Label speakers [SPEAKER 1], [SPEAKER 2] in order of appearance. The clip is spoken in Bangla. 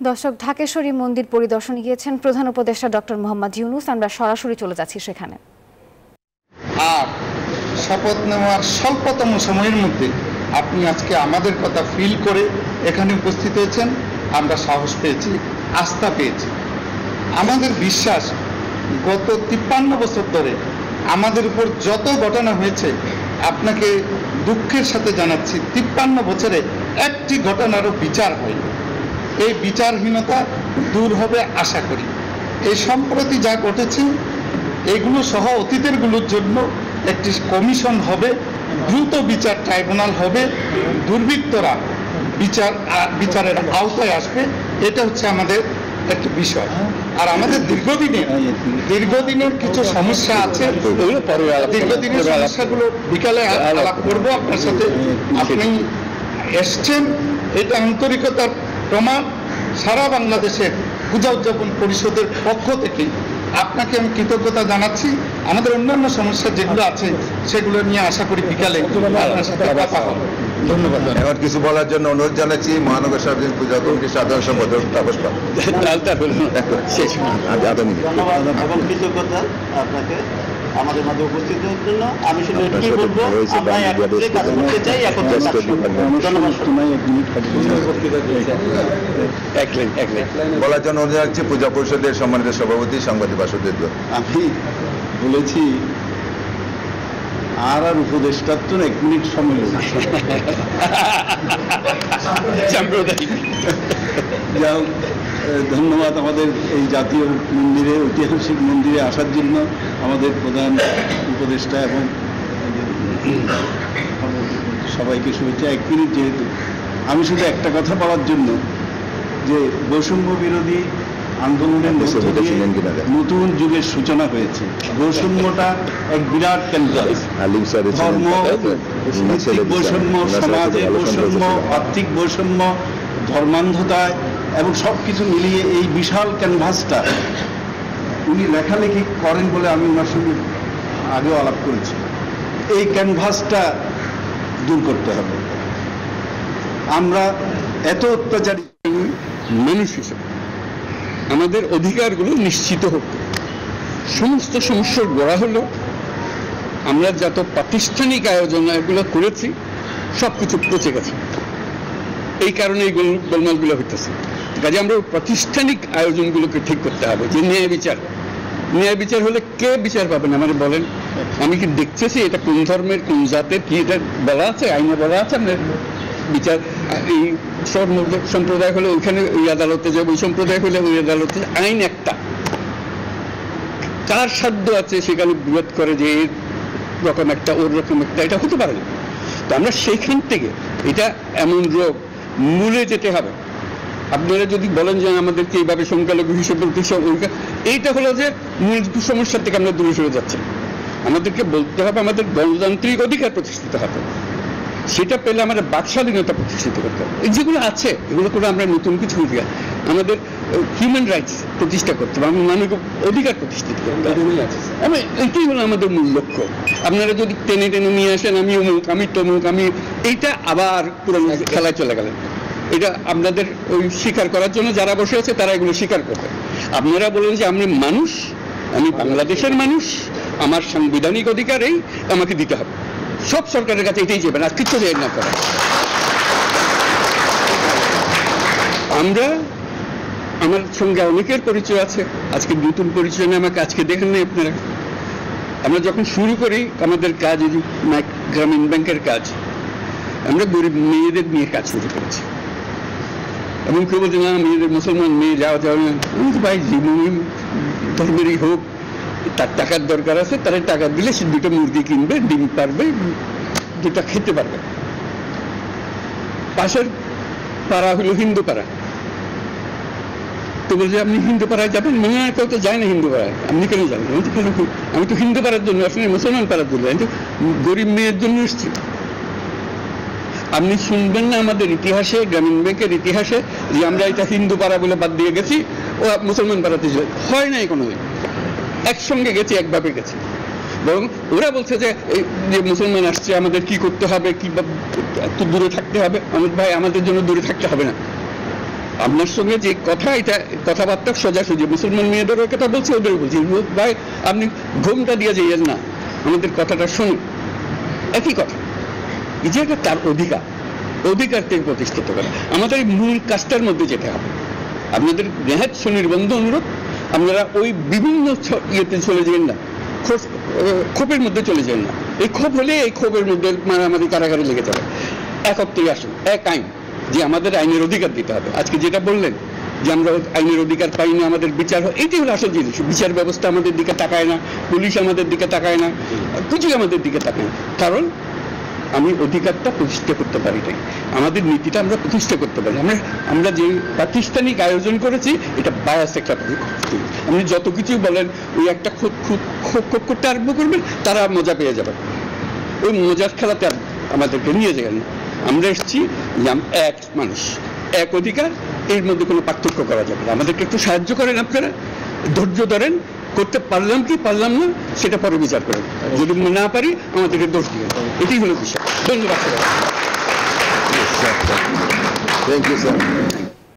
[SPEAKER 1] দর্শক, ঢাকেশ্বরী মন্দির পরিদর্শনে গিয়েছেন প্রধান উপদেষ্টা ডক্টর মোহাম্মদ ইউনুস। আমরা সরাসরি চলে যাচ্ছি সেখানে।
[SPEAKER 2] আর শপথ নেওয়ার স্বল্পতম সময়ের মধ্যে আপনি আজকে আমাদের কথা ফিল করে এখানে উপস্থিত হয়েছেন। আমরা সাহস পেয়েছি, আস্থা পেয়েছি। আমাদের বিশ্বাস, গত তিপ্পান্ন বছর ধরে আমাদের উপর যত ঘটনা হয়েছে, আপনাকে দুঃখের সাথে জানাচ্ছি, তিপ্পান্ন বছরে একটি ঘটনারও বিচার হয়নি। এই বিচারহীনতা দূর হবে আশা করি। এই সম্প্রতি যা ঘটেছে, এগুলো সহ অতীতেরগুলোর জন্য একটি কমিশন হবে, দ্রুত বিচার ট্রাইব্যুনাল হবে, দুর্বৃত্তরা বিচার বিচারের আওতায় আসবে, এটা হচ্ছে আমাদের একটি বিষয়। আর আমাদের দীর্ঘদিনের দীর্ঘদিনের কিছু সমস্যা আছে, দীর্ঘদিনের সমস্যাগুলো বিকালে আলাপ করব আপনার সাথে। আপনি এসছেন, এটা আন্তরিকতার প্রমাণ সারা বাংলাদেশের পূজা উদযাপন পরিষদের পক্ষ থেকে আপনাকে আমি কৃতজ্ঞতা জানাচ্ছি। আমাদের অন্যান্য সমস্যা যেগুলো আছে সেগুলো নিয়ে আশা করি বিকালে আপনার সাথে কথা হবে। ধন্যবাদ।
[SPEAKER 3] এখন কিছু বলার জন্য অনুরোধ জানাচ্ছি মহানগর সার্বজনীন পূজা কমিটির সাধারণ সম্পাদক তাপস পাল।
[SPEAKER 4] ধন্যবাদ এবং কৃতজ্ঞতা আপনাকে। আমাদের মাঝে উপস্থিত হওয়ার জন্য আমি শুধু এটুকুই বলব আমরা একত্রে কাজ করতে চাই একত্রে কাজ
[SPEAKER 3] বলার জন্য অনুরোধ রাখছি পূজা পরিষদের সম্মানিত সভাপতি সাংবাদিক বাসুদেব
[SPEAKER 5] আমি বলেছি আর আর উপদেষ্টার তো এক মিনিট সময় যাই ধন্যবাদ আমাদের এই জাতীয় মন্দিরে ঐতিহাসিক মন্দিরে আসার জন্য। আমাদের প্রধান উপদেষ্টা এবং সবাইকে শুভেচ্ছা। এক মিনিট যেহেতু। আমি শুধু একটা কথা বলার জন্য যে বৈষম্য বিরোধী আন্দোলনের। নতুন যুগের সূচনা হয়েছে। বৈষম্যটা এক বিরাট ক্যান্সার
[SPEAKER 3] আলিম
[SPEAKER 5] ধর্ম বৈষম্য সমাজে বৈষম্য আর্থিক বৈষম্য ধর্মান্ধতায় এবং সব কিছু মিলিয়ে এই বিশাল ক্যানভাসটা উনি লেখালেখি করেন বলে আমি ওনার সঙ্গে আগেও আলাপ করেছি। এই ক্যানভাসটা দূর করতে হবে। আমরা এত অত্যাচারী
[SPEAKER 6] মানুষ হিসেবে আমাদের অধিকারগুলো নিশ্চিত হোক। সমস্ত সমস্যার গোড়া হলো আমরা যত প্রাতিষ্ঠানিক আয়োজন এগুলো করেছি সব কিছু পচে গেছে। এই কারণে এই গোল- গোলমালগুলো হইতেছে। কাজে আমরা প্রাতিষ্ঠানিক আয়োজনগুলোকে ঠিক করতে হবে, যে ন্যায় বিচার। ন্যায় বিচার হলে কে বিচার পাবেন আমার বলেন, আমি কি দেখতেছি এটা কোন ধর্মের, কোন জাতের, কি এটা বলা আছে, আইনে বলা আছে? আপনার বিচার, এই সব সম্প্রদায় হলে ওইখানে ওই আদালতে যাবে, ওই সম্প্রদায় হলে ওই আদালতে আইন একটা। কার সাধ্য আছে সেখানে বিরোধ করে যে এর রকম একটা, ওর রকম একটা? এটা হতে পারে তো আমরা সেইখান থেকে, এটা এমন রোগ, মূলে যেতে হবে। আপনারা যদি বলেন যে আমাদেরকে এইভাবে সংখ্যালঘু হিসেবে প্রতিষ্ঠা এইটা হলো যে মূল সমস্যার থেকে আমরা দূরে সরে যাচ্ছি। আমাদেরকে বলতে হবে আমাদের গণতান্ত্রিক অধিকার প্রতিষ্ঠিত হবে। সেটা পেলে আমাদের বাকস্বাধীনতা প্রতিষ্ঠিত করতে হবে। এই যেগুলো আছে এগুলো করে আমরা নতুন কিছু করি না। আমাদের হিউম্যান রাইটস প্রতিষ্ঠা করতে হবে আমাদের মানবিক অধিকার প্রতিষ্ঠিত করতে হবে। আমি এইটাই হলো আমাদের মূল লক্ষ্য। আপনারা যদি টেনে টেনে নিয়ে আসেন আমি অমুক আমি তমুক আমি এইটা আবার পুরো খেলায় চলে গেলেন। এটা আপনাদের ওই স্বীকার করার জন্য যারা বসে আছে, তারা এগুলো স্বীকার করবে। আপনারা বলেন যে আমি মানুষ, আমি বাংলাদেশের মানুষ, আমার সাংবিধানিক অধিকার এই, আমাকে দিতে হবে। সব সরকারের কাছে এটাই যাবেন আর কিছু দেয় না করা আমরা, আমার সঙ্গে অনেকের পরিচয় আছে, আজকে নতুন পরিচয় নিয়ে আমাকে আজকে দেখেন নাই আপনারা। আমরা যখন শুরু করি, আমাদের কাজ গ্রামীণ ব্যাংকের কাজ। আমরা গরিব মেয়েদের নিয়ে কাজ শুরু করেছি। এবং কেউ বলছে না মেয়েদের মুসলমান মেয়ে যাওয়া যাবে না আমি বলছি, ভাই জীবনী ধর্মেরই হোক তার টাকার দরকার আছে তারা টাকা দিলে সে দুটো মুরগি কিনবে ডিম পারবে দুটা খেতে পারবে। পাশের পাড়া হলো হিন্দু পাড়া। তো বলছে আপনি হিন্দু পাড়ায় যাবেন? মনে হয় কেউ তো যায় না হিন্দু পাড়ায়। আপনি কেন যাবেন? আমি তো আমি তো হিন্দু পাড়ার জন্য আসলে মুসলমান পাড়ার জন্য। আমি তো গরিব মেয়ের জন্য এসেছি। আপনি শুনবেন না আমাদের ইতিহাসে, গ্রামীণ ব্যাংকের ইতিহাসে, যে আমরা এটা হিন্দু পাড়া বলে বাদ দিয়ে গেছি, ও মুসলমান পাড়াতে হয় নাই কোনোদিন। একসঙ্গে গেছি, একভাবে গেছি। বরং ওরা বলছে যে, এই যে মুসলমান আসছে, আমাদের কি করতে হবে, কি এত দূরে থাকতে হবে? আমার ভাই, আমাদের জন্য দূরে থাকতে হবে না। আপনার সঙ্গে যে কথা, এটা কথাবার্তা সোজাসুজি। মুসলমান মেয়েদেরও কথা বলছে ওদেরও বলছি ভাই, আপনি ঘুমটা দিয়ে যাইয়েন না। আমাদের কথাটা শুনুন। একই কথা। এই যে একটা তার অধিকার অধিকারকে প্রতিষ্ঠিত করা আমাদের মূল কাজটার মধ্যে যেতে হবে। আপনাদের নেহাত সুনির্বন্ধ অনুরোধ, আপনারা ওই বিভিন্ন ইয়েতে চলে যাবেন না। ক্ষোভের মধ্যে চলে যাবেন না। এই ক্ষোভ হলে এই ক্ষোভের মধ্যে মারামারি কারাগারি লেগে যাবে। একত্রে আসুন, এক আইন, যে আমাদের আইনের অধিকার দিতে হবে। আজকে যেটা বললেন, যে আমরা আইনের অধিকার পাই না, আমাদের বিচার হয়, এটাই হলো আসল জিনিস। বিচার ব্যবস্থা আমাদের দিকে তাকায় না, পুলিশ আমাদের দিকে তাকায় না, কিছুই আমাদের দিকে তাকায় না। কারণ আমি অধিকারটা প্রতিষ্ঠা করতে পারি নাই। আমাদের নীতিটা আমরা প্রতিষ্ঠা করতে পারি। আমরা আমরা যে প্রাতিষ্ঠানিক আয়োজন করেছি, এটা বায়াস একটা আপনি যত কিছু বলেন, ওই একটা খুব খুব খুব খুব করতে আরম্ভ করবেন, তারা মজা পেয়ে যাবে। ওই মজার খেলাতে আমাদেরকে নিয়ে যাবেন আমরা এসেছি এক মানুষ। এক অধিকার, এর মধ্যে কোনো পার্থক্য করা যাবে না। আমাদেরকে একটু সাহায্য করেন আপনারা। ধৈর্য ধরেন করতে পারলাম কি পারলাম না, সেটা পরে বিচার করে যদি না পারি, আমাদেরকে দোষ দিবেন। এটাই হলো বিষয়। ধন্যবাদ স্যার
[SPEAKER 3] থ্যাংক ইউ স্যার